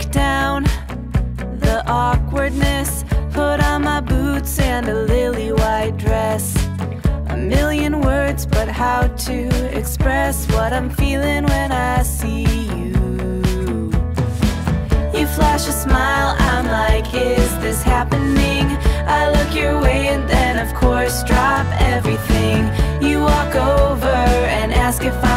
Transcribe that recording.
break down the awkwardness. Put on my boots and a lily white dress. A million words, but how to express what I'm feeling when I see you. You flash a smile, I'm like, is this happening? I look your way and then, of course, drop everything. You walk over and ask if I'm.